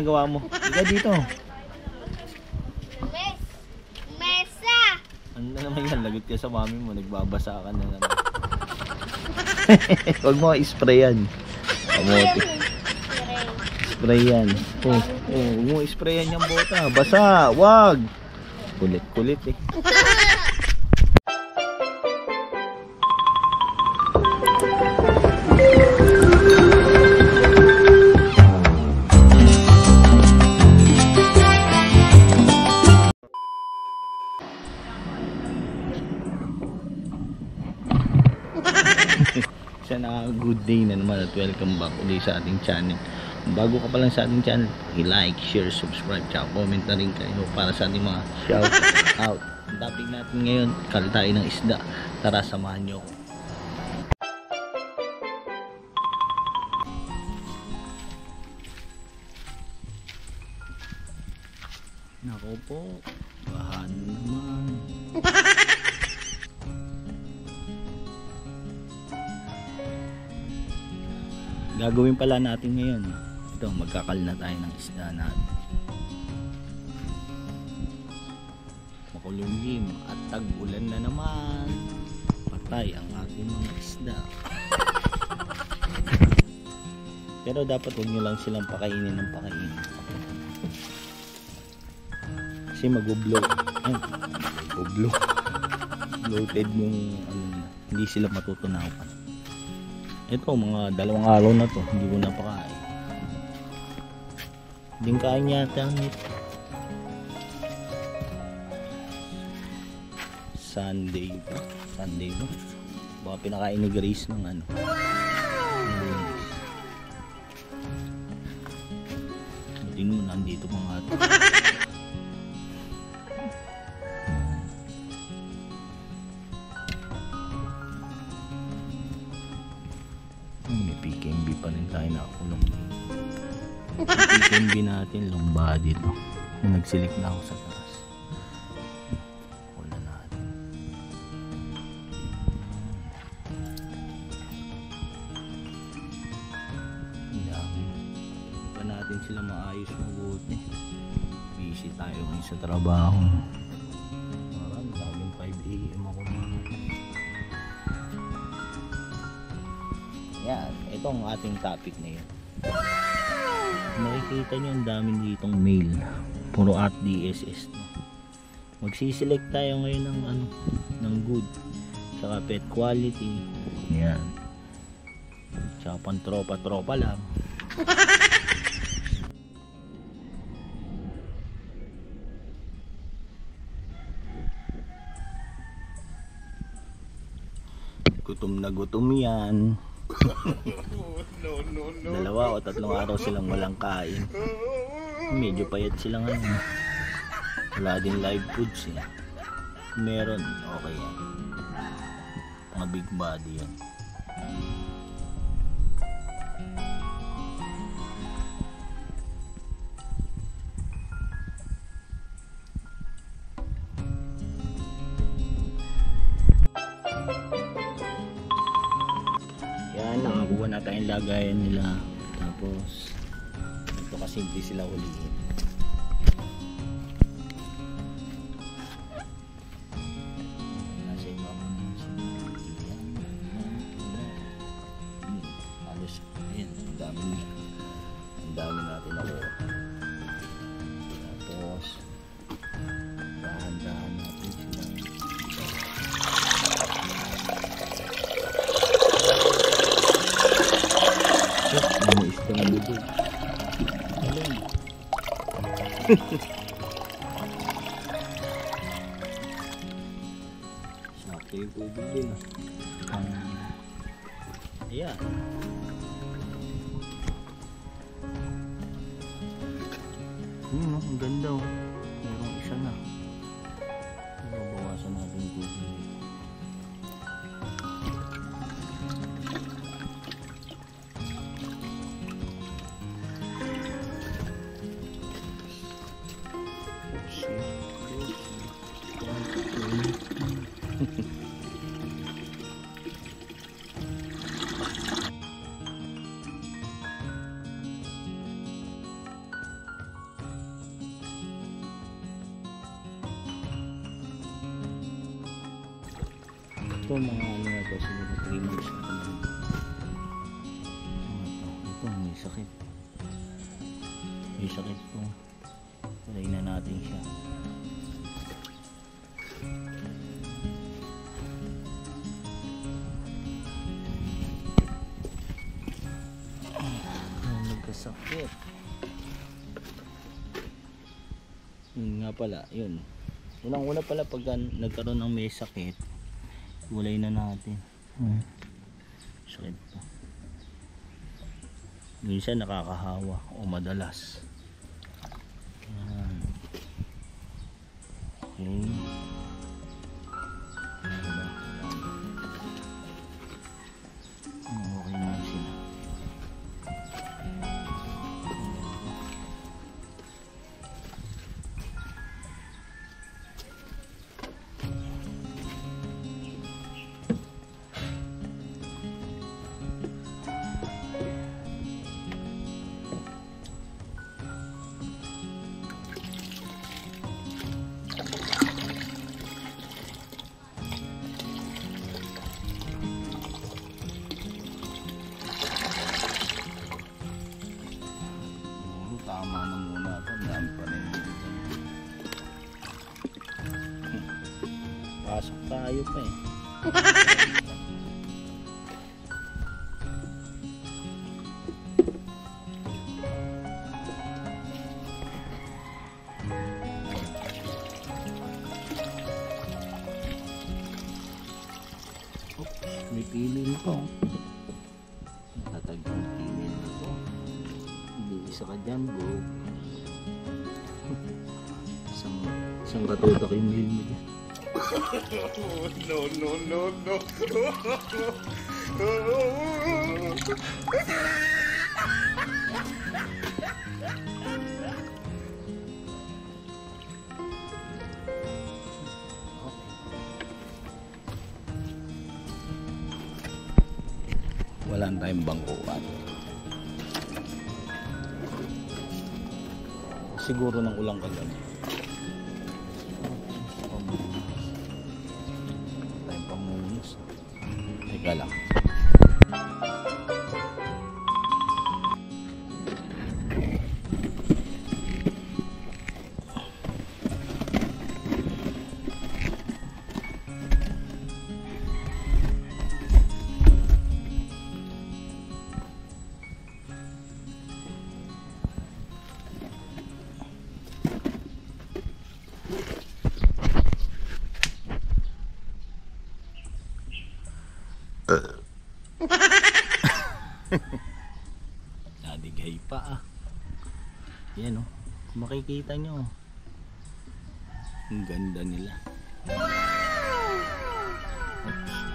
ginagawa mo? Ika dito. Mes mesa! Ano na naman yan? Lagot ka sa mami mo. Nagbabasa ka na naman. Huwag mo spray yan. Kamote. Spray yan. Oh, oh, huwag mo spray yan yung bota. Basa. Wag. Kulit-kulit eh. Good day na naman at welcome back ulit sa ating channel. Bago ka pa lang sa ating channel, i-like, share, subscribe, tsaka comment na rin kayo para sa ating mga shout out. Ang topic natin ngayon, kaltayin ng isda. Tara, samahan nyo ako. Nako po, gagawin pala natin ngayon. Ito magkakal na tayo ng isda natin. Makulungim at tag-ulan na naman. Patay ang ating mga isda. Pero dapat huwag nyo lang silang pakainin ng pakainin. Kasi mag-blow ay mag-blow bloated yung ano, hindi sila matutunawan ito mga dalawang araw na to. Hindi ko napakain. Hindi kain yata ang ito Sunday ba? Sunday ba? baka pinakain ni Grace ng ano. Hindi. Naman nandito mga ito natin long body to yung nagsilik na ako sa taas. Wala natin. Dami. Pa natin sila maayos mabuti busy tayo ngayon sa trabaho. Parang daming 5am ako yan, ito ang ating topic na yun. Makikita nyo ang dami ditong mail. Puro at DSS. No? Magsiselect tayo ngayon ng ano, ng good. Saka pet quality. Yan. Saka pang tropa-tropa lang. Gutom na gutom yan. Dalawa o tatlong araw silang walang kain. Medyo payat sila ngayon. Wala din live foods eh. Meron, okay yan. Mga big body. Yan, lagayan nila. Tapos, ito kasimple sila. Hmm, Halos, ayan, ang dami. Ang dami natin nakuha. Hmm, ang ganda oh. Merong isa na. Babawasan natin yung tubig. Ito mga ano na to siguro 3 months na ito to? ito may sakit. May sakit to Try na natin siya. Nagkasakit. Yun nga pala yun. Unang una pala pag nagkaroon ng may sakit gulay na natin hmm. sakit pa minsan nakakahawa o madalas Yan. okay nito. Natatag yung pili nito. Hindi isa ka dyan, bro. isang, isang katutak yung mail mo dyan. no, no, no, no. tayong bangkuan. Siguro ng ulang kagabi. Nadigay pa ah. Yan oh. Kung makikita nyo. Ang ganda nila. Oops.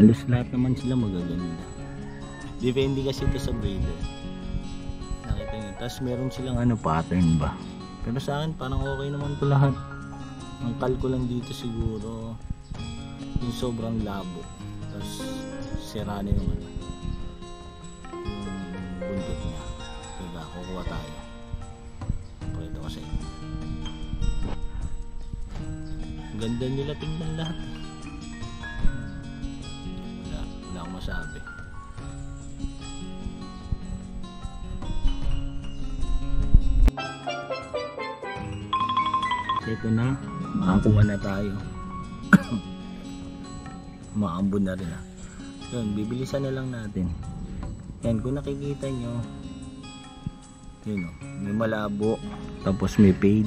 Halos lahat naman sila magaganda. Depende kasi ito sa breeder nakita nyo tapos meron silang ano pattern ba? Pero sa akin parang okay naman to lahat. Ang kalko lang dito siguro yung sobrang labo. Tapos sira na yung ano. Yung buntot niya. Kaya kukuha tayo. Pakita ko sa inyo. Ganda nila tingnan lahat eh. Masabi ito na makakuha na tayo. Maambon na rin ah. Yun bibilisan na lang natin. Yan kung nakikita nyo yun oh, may malabo tapos may fade.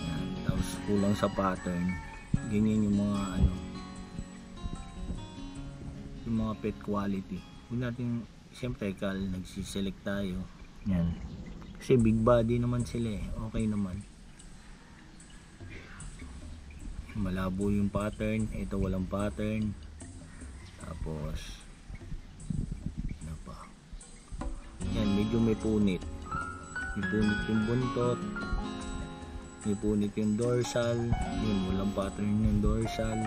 Yan, tapos kulang sa pattern. Ganyan yung mga ano yung mga pet quality. Kung natin siyempre kal nagsiselect tayo. Yan. Kasi big body naman sila eh. Okay naman. Malabo yung pattern. Ito walang pattern. Tapos ano pa? Yan medyo may punit. May punit yung buntot. May punit yung dorsal. Yun walang pattern yung dorsal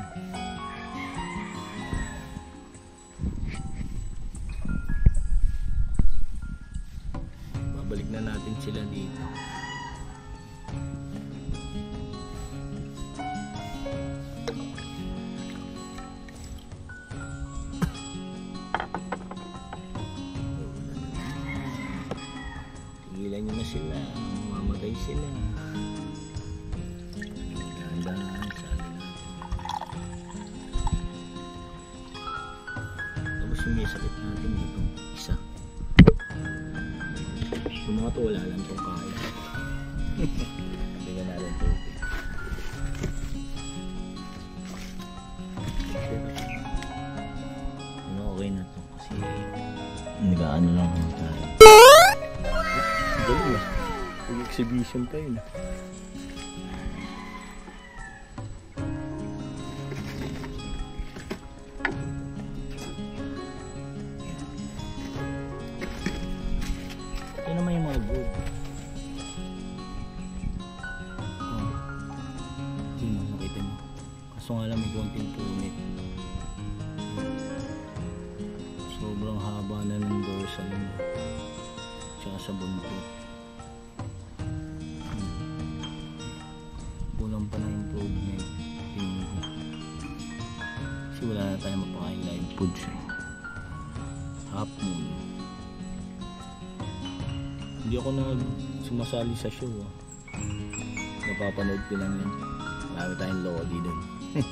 sila dahan sabi natin tapos yung may sakit natin ito isa. Yung mga to wala lang itong kaya exhibition pa yun ah Ito naman yung mga good. Oh. Yun o, nakita nyo. Kaso nga lang may konting punit. Kasi wala na tayong mapakain live foods eh. Half moon. Hindi ako nag sumasali sa show ah. napapanood ko lang yun. Marami tayong lodi dun.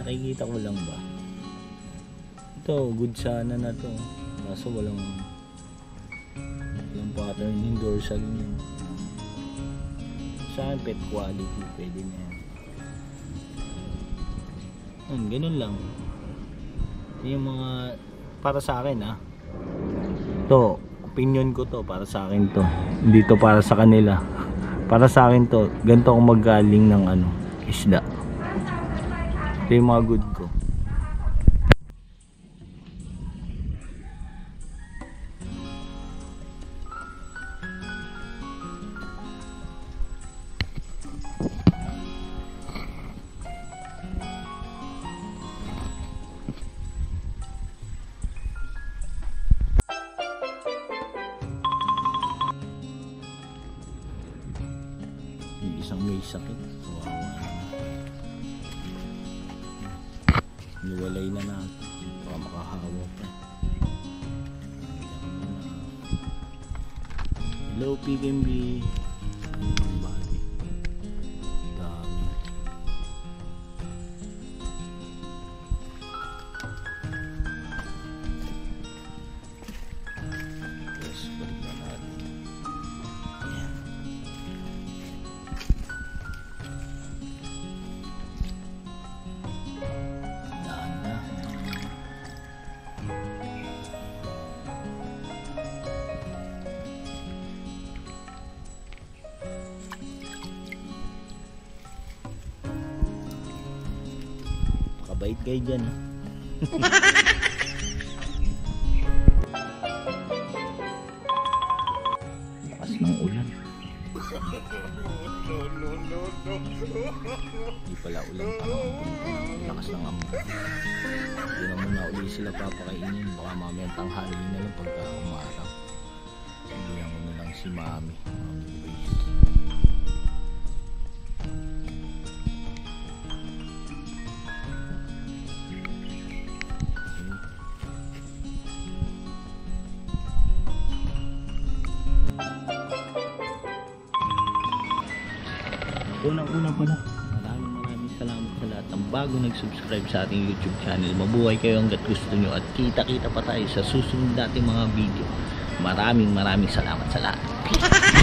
Nakikita ko lang ba? Ito good sana na to. Kaso walang walang pattern. Yung dorsal niya sa akin pet quality pwede na yan Yun, ganun lang. Yung mga para sa akin ah. To opinion ko to para sa akin to. Hindi to para sa kanila. Para sa akin to ganito ako magaling ng ano isda. Ito yung mga good ko sakit. Kawawa naman niwalay na natin baka makahawa pa. Hello PGMB Kabait kayo dyan. Lakas ng ulan. No, no, no, no. Hindi pala ulan pa ng lakas ng amoy. Hindi na muna uli sila papakainin. Baka mamaya tanghali na lang pagka umarap. Hindi na muna lang si mami. Unang-una pala, maraming maraming salamat sa lahat ng bago nag-subscribe sa ating YouTube channel. Mabuhay kayo hanggat gusto nyo at kita-kita pa tayo sa susunod nating mga video. Maraming maraming salamat sa lahat.